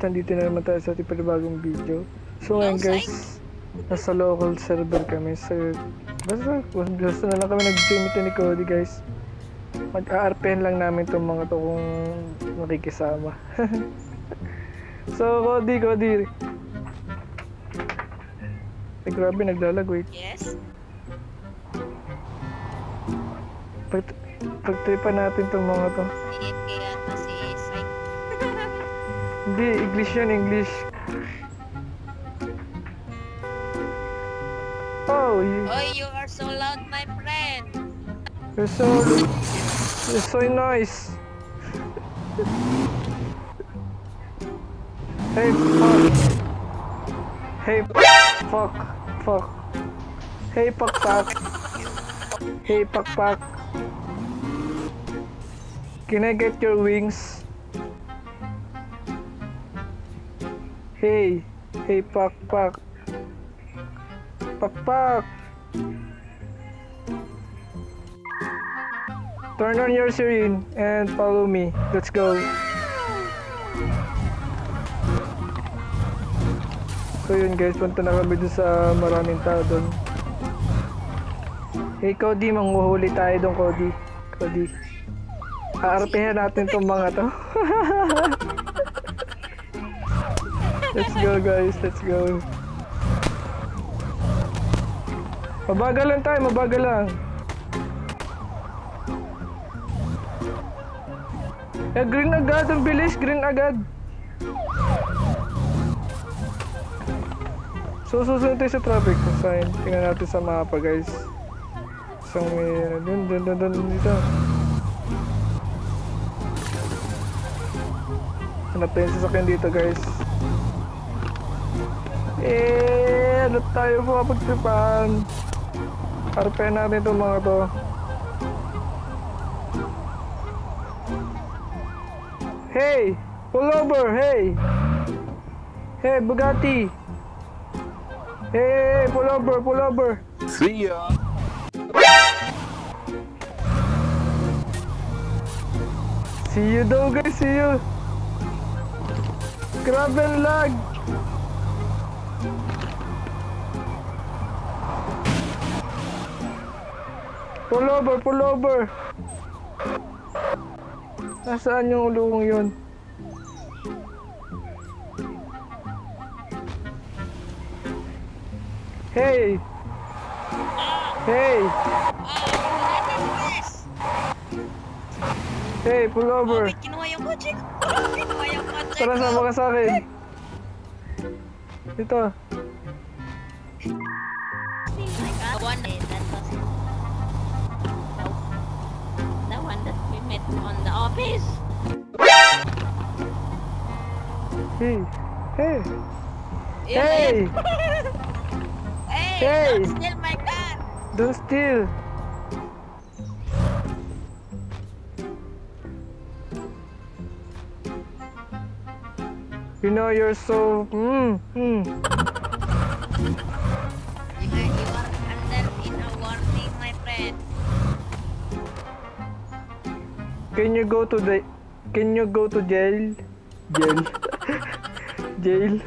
guys, nandito na naman tayo sa ating panibagong video. So ngayon guys, nasa local server kami. So, basta, basta na lang kami nag-join ito ni Cody guys. Mag-ARPN lang namin itong mga to kung makikisama. so Cody, Cody. Ay grabe, naglalag, wait. Yes? Pag, pagtripan natin itong mga to. Hindi, English yan, English. Oh, you, Oh, you are so loud, my friend. you're so, you're so nice. Hey, fuck. Hey, fuck, fuck. Hey, pak pak. Hey, pak pak. Can I get your wings? Hey, hey, pak pak. Pak pak. Turn on your siren and follow me. Let's go. So yun guys, punta na kami sa maraming tao dun. Hey Cody, manghuhuli tayo dun Cody. Cody. Aarpihan natin tong mga to. let's go guys, let's go. Mabagal lang tayo, mabagal lang. Eh, green agad, ang bilis, green agad. So, susunod tayo sa traffic sign. Tingnan natin sa mapa, guys. Isang may, dun, dun, dun, dun, dito. Hanap tayo yung sasakyan dito, guys. Eh, ano tayo po kapagtripan? Harpen natin itong mga to. Hey! Pull over! Hey! Hey, Bugatti! Hey, hey, hey, pull over, pull over! See ya. See you daw guys, see you! Grabe lag! Pull over, pull over! Nasaan yung ulong yun? Hey! Hey! Hey, pull Oh, over! wait, kinuha yung kotse ko. Kinuha yung kotse Tara, ko. sama ka sa akin. God. On the office. Hey. Hey. Hey! hey! Hey! Don't steal my car! Don't steal. You know you're so mm, mm. Can you go to the Can you go to jail? Jail. jail.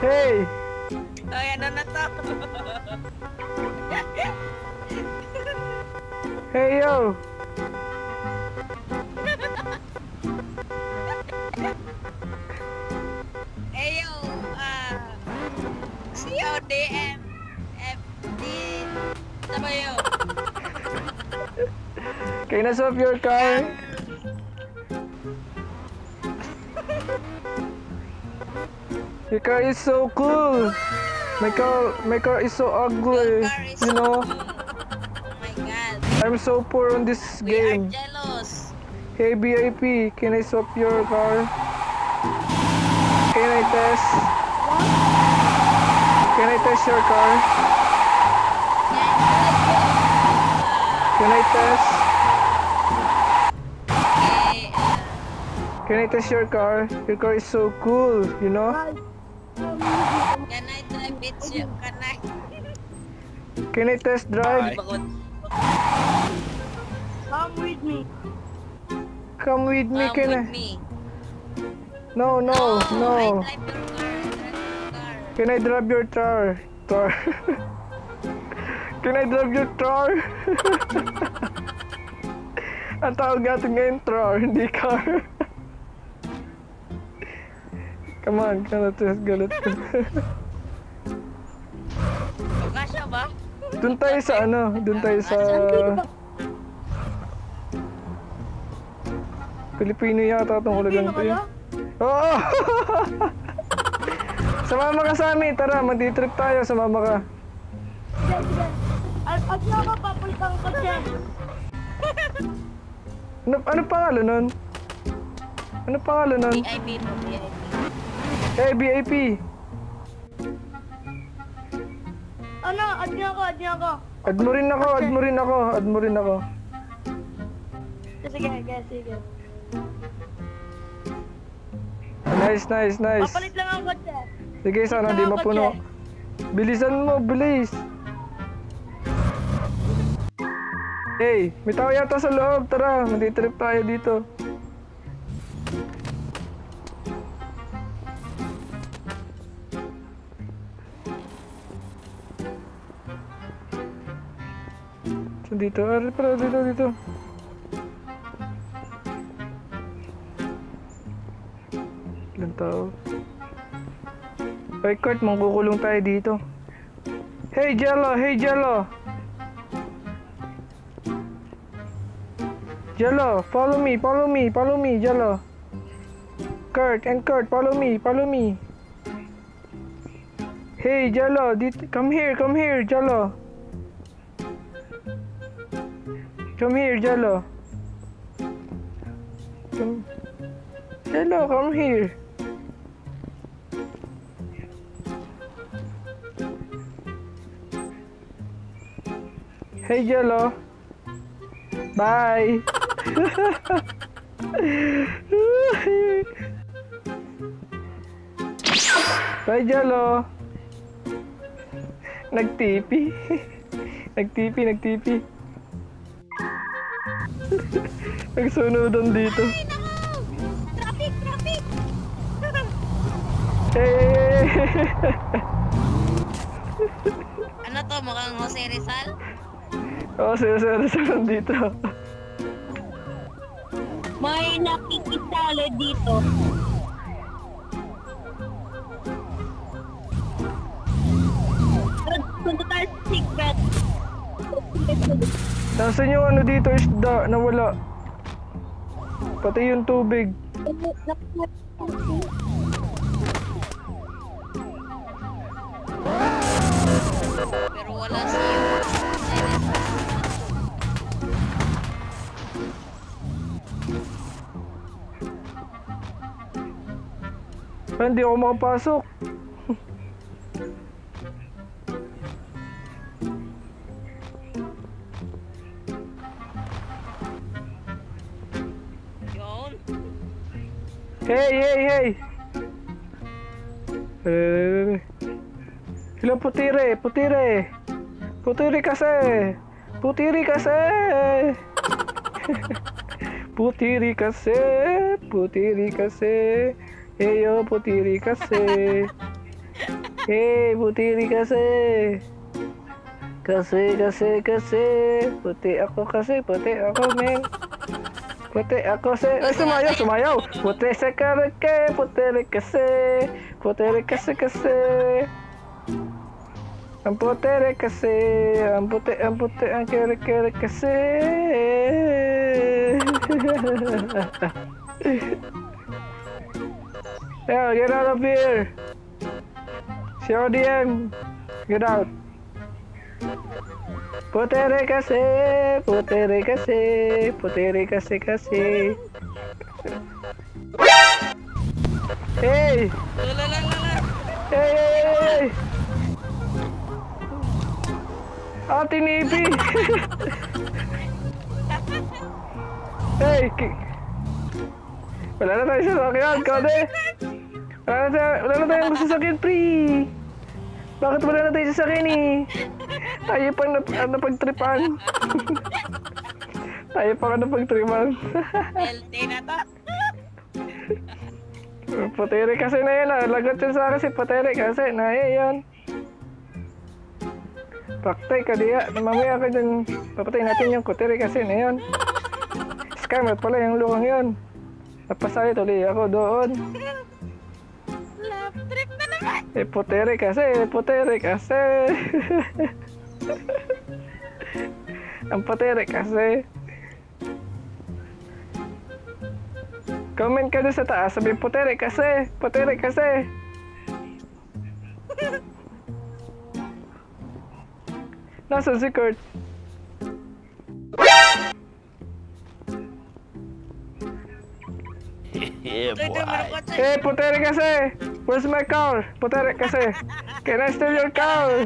Hey! Ay, ano na to? Hey yo! Ayo, ah, CODM, Can I stop your car? Your car is so cool. My car, my car is so ugly. Is You know. Oh my god. I'm so poor on this We are game. jealous. Hey BIP, can I swap your car? Can I test? Can I test your car? Can I test? Can I test your car? Your car is so cool, you know? can I drive it? you? Can I? Can I test drive? Bye. with me. Come with me, Come can I? me. No, no, I no. drive your car. I drive your car. Can I drive your car? Tar? Can I drive your tar? Ang tawag natin ngayon, tar, hindi car. Come on, let's go, let's go. Kasya ba? Doon tayo sa ano, doon tayo sa... Pilipino yata itong kulagan to yun. Oo! Sumama ka sa amin, tara, mag-trip tayo, sumama ka. Pag na ako, papalitan ko siya. Ano, ano pangalan nun? Ano pangalan nun? VIP VIP. Hey, BIP! Ano, add niyo ako, add niyo ako. Add mo rin ako, add mo rin ako, add mo rin ako. Sige, sige, sige. Nice, nice, nice. Papalit lang ang kotse. Sige, sana di mapuno. Bilisan mo, bilis. Hey, may tao yata sa loob. Tara, mag-trip tayo dito. Dito. Ah, pala, dito, dito. Ilang tao? Ay, Kurt, mangkukulong tayo dito. Hey, Jello! Hey, Jello! Jello, follow me, follow me, follow me, Jello. Kurt and Kurt, follow me, follow me. Hey, Jello, dit come here, come here, Jello. Come here, Jello. Come. Jello, come here. Hey, Jello. Bye. Bye, Jello. Nagtipi. Nagtipi, nagtipi. Nagsunodan dito. Traffic, traffic! Hey, hey, hey, hey. Ano to, mukhang Jose Rizal? Oo, sila sila sila nandito. May nakikisali dito. Punta tayo sa secret. Nasaan yung ano dito, isda, nawala. Pati yung tubig. Pero wala si Rizal. Ah, hindi ako makapasok. Hey, hey, hey! Eh, Hello, putire, putire! Putire kasi! Putiri kasi! putiri kasi! Putiri kasi! Hey, yo, putiri kasi! Hey, putiri kasi! Kasi, kasi, kasi! Puti ako kasi, puti ako, men! Puti ako si... Ay, sumayaw, sumayaw! Puti sa karake, puti rin kasi, puti rin kasi kasi. Ang puti rin kasi, ang puti, ang puti, ang kere kere kasi. Yeah, get out of here! Si ODM, get out! Putere kasi, putere kasi, putere kasi kasi. Hey! Hey! Ate Nipi! hey! Wala na tayo sa sakyan, kode! Wala na tayo, wala na tayong sasakyan, pre! Bakit wala na tayo eh? Tayo pang nap ah, napagtripan. Tayo pa ka na pag 3 months. LT na to. Putere kasi na yun ah. Lagot yun sa akin si Putere kasi. Naya yun. Paktay ka diya. Mamaya ka dyan. Papatay natin yung kutere kasi na yun. Scammer pala yung lukang yun. Napasaya tuloy ako doon. Love trip na naman. Eh, putere kasi, putere kasi. Ang putere kasi. Comment ka doon sa taas, sabi putere kasi, putere kasi. Nasaan si Kurt? Sa Eh, putere kasi! Where's my car? Putere kasi! Can I steal your car?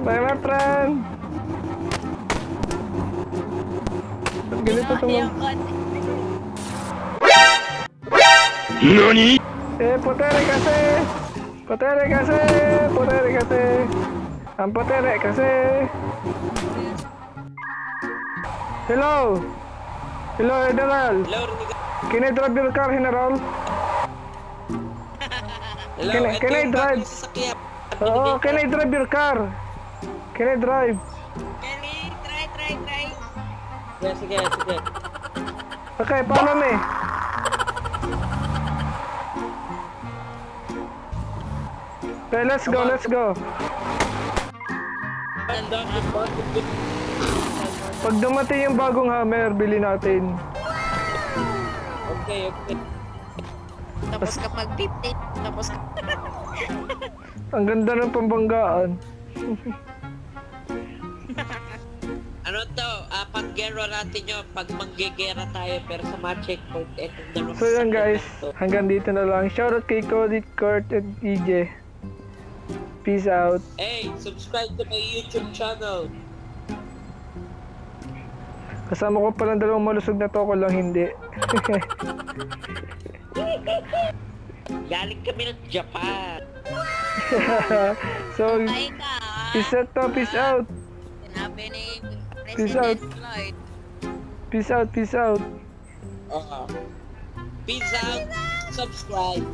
Bye, my friend! Ganito tumang... ko. Eh, putere kasi! Putere kasi! Putere kasi! Ang putere kasi! Hello! Hello, General! Hello. Can I drive your car, General? Hello, Can I- can I drive? Oo, can I drive your car? Can I drive? Kelly, try, try, try. Sige, sige, sige. Okay, follow me. Okay, let's go, let's go. Pag dumating yung bagong hammer, bili natin. Okay, okay. Tapos kapag 50, tapos Ang ganda ng pambanggaan. Ano to, ah, pag-gero natin yun, pag manggigera tayo, pero sa mga checkpoint, eto dalawang So yun guys, hanggang dito na lang. Shoutout kay Cody, Kurt, at EJ. Peace out. Hey, subscribe to my YouTube channel. Kasama ko palang dalawang malusog na to, ko lang hindi. Galing kami ng Japan. so, ka. ah. peace out to, peace out. Sinabi ni Peace out. President Floyd. Peace out, peace out. Uh, peace out. Subscribe.